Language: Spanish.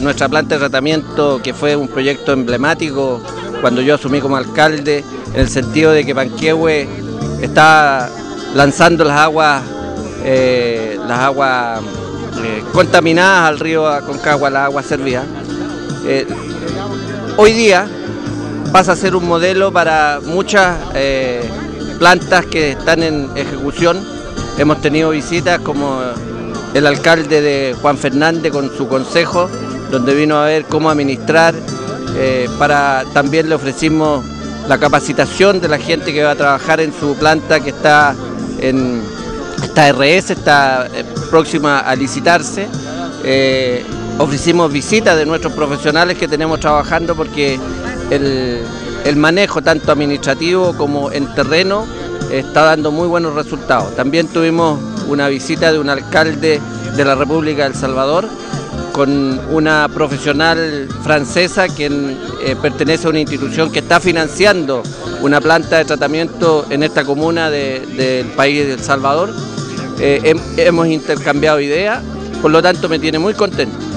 nuestra planta de tratamiento, que fue un proyecto emblemático cuando yo asumí como alcalde, en el sentido de que Panquehue está lanzando las aguas, eh, las aguas eh, contaminadas al río Aconcagua, las aguas servidas. Eh, hoy día pasa a ser un modelo para muchas plantas que están en ejecución. Hemos tenido visitas como el alcalde de Juan Fernández con su consejo, donde vino a ver cómo administrar. para también le ofrecimos la capacitación de la gente que va a trabajar en su planta que está en esta RS, está eh, próxima a licitarse. Eh, ofrecimos visitas de nuestros profesionales que tenemos trabajando porque el, el manejo tanto administrativo como en terreno está dando muy buenos resultados. También tuvimos una visita de un alcalde de la República de El Salvador con una profesional francesa que eh, pertenece a una institución que está financiando una planta de tratamiento en esta comuna del país de El Salvador. Eh, hemos intercambiado ideas, por lo tanto me tiene muy contento.